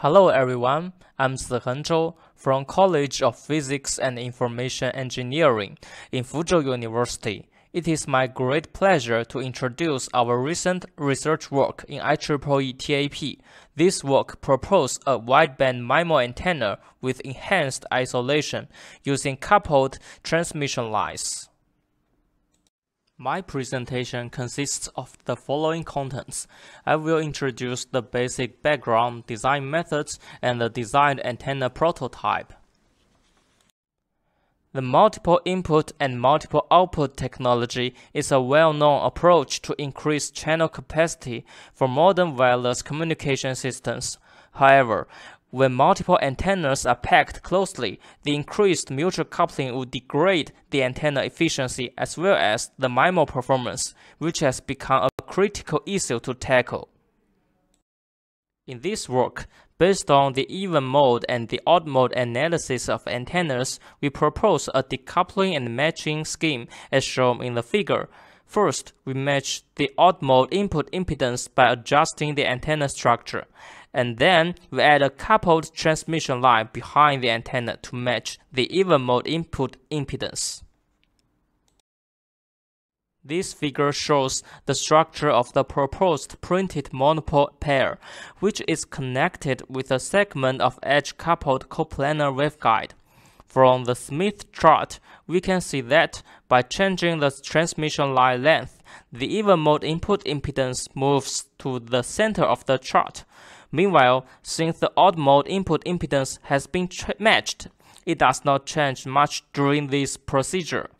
Hello everyone, I'm Ziheng Zhou from College of Physics and Information Engineering in Fuzhou University. It is my great pleasure to introduce our recent research work in IEEE TAP. This work proposed a wideband MIMO antenna with enhanced isolation using coupled transmission lines. My presentation consists of the following contents. I will introduce the basic background, design methods, and the designed antenna prototype. The multiple input and multiple output technology is a well-known approach to increase channel capacity for modern wireless communication systems. However, when multiple antennas are packed closely, the increased mutual coupling will degrade the antenna efficiency as well as the MIMO performance, which has become a critical issue to tackle. In this work, based on the even mode and the odd mode analysis of antennas, we propose a decoupling and matching scheme as shown in the figure. First, we match the odd mode input impedance by adjusting the antenna structure and then we add a coupled transmission line behind the antenna to match the even mode input impedance. This figure shows the structure of the proposed printed monopole pair, which is connected with a segment of edge-coupled coplanar waveguide. From the Smith chart, we can see that by changing the transmission line length, the even mode input impedance moves to the center of the chart, Meanwhile, since the odd mode input impedance has been matched, it does not change much during this procedure.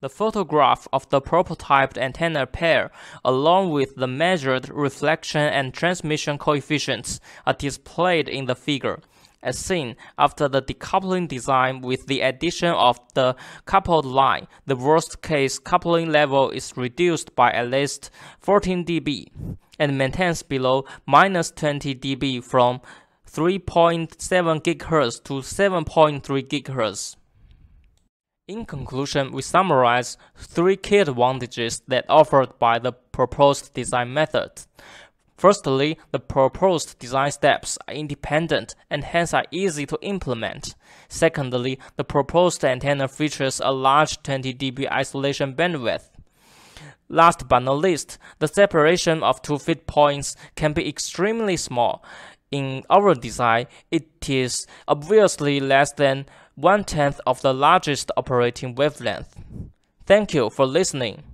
The photograph of the prototyped antenna pair, along with the measured reflection and transmission coefficients, are displayed in the figure. As seen, after the decoupling design with the addition of the coupled line, the worst case coupling level is reduced by at least 14 dB and maintains below minus 20 dB from 3.7 GHz to 7.3 GHz. In conclusion, we summarize three key advantages that offered by the proposed design method. Firstly, the proposed design steps are independent and hence are easy to implement. Secondly, the proposed antenna features a large 20 dB isolation bandwidth. Last but not least, the separation of two feed points can be extremely small. In our design, it is obviously less than one-tenth of the largest operating wavelength. Thank you for listening.